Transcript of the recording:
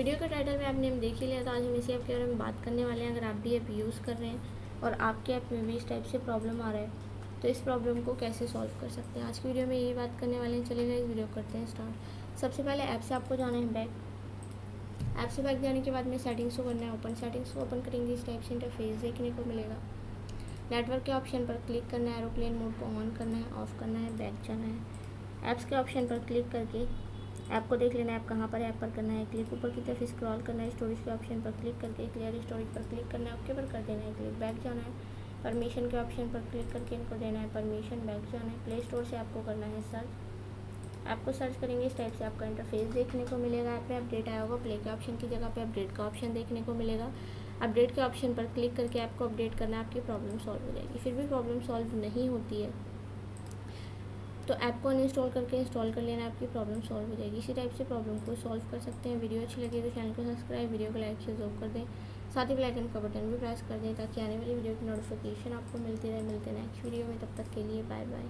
Video के title में आपने हम देख ही लिया था, आज हम इसी ऐप के बारे में बात करने वाले हैं। अगर आप भी ऐप यूज़ कर रहे हैं और आपके ऐप में भी इस टाइप से प्रॉब्लम आ रहा है तो इस प्रॉब्लम को कैसे सॉल्व कर सकते हैं? आज की वीडियो में यही बात करने वाले हैं। चलिएगा इस वीडियो करते हैं स्टार्ट सबसे पहले ऐप से आपको जाना है बैक ऐप से बैक जाने के बाद में सेटिंग्स को करना है ओपन सेटिंग्स को ओपन करेंगे, इस टाइप से इंटरफेस देखने को मिलेगा. नेटवर्क के ऑप्शन पर क्लिक करना है एरोप्लेन मोड को ऑन करना है ऑफ़ करना है बैक जाना है. ऐप्स के ऑप्शन पर क्लिक करके ऐप को देख लेना है ऐप कहाँ पर है ऐप पर करना है क्लिक ऊपर की तरफ़ स्क्रॉल करना है स्टोरेज के ऑप्शन पर क्लिक करके क्लियर स्टोरेज पर क्लिक करना है ओके पर कर देना है क्लिक बैक जाना है परमिशन के ऑप्शन पर क्लिक करके इनको देना है परमिशन बैक जाना है प्ले स्टोर से आपको करना है सर्च आपको सर्च करेंगे, इस टाइप से आपका इंटरफेस देखने को मिलेगा ऐप में अपडेट आया होगा प्ले के ऑप्शन की जगह पे अपडेट का ऑप्शन देखने को मिलेगा. अपडेट के ऑप्शन पर क्लिक करके आपको अपडेट करना है आपकी प्रॉब्लम सॉल्व हो जाएगी. फिर भी प्रॉब्लम सॉल्व नहीं होती है तो ऐप को अनइंस्टॉल करके इंस्टॉल कर लेना, आपकी प्रॉब्लम सॉल्व हो जाएगी। इसी टाइप से प्रॉब्लम को सॉल्व कर सकते हैं। वीडियो अच्छी लगी तो चैनल को सब्सक्राइब वीडियो को लाइक से ज़रूर कर दें। साथ ही बेलाइकन का बटन भी प्रेस कर दें ताकि आने वाली वीडियो की नोटिफिकेशन आपको मिलती रहे। मिलते नेक्स्ट वीडियो में। तब तक के लिए बाय बाय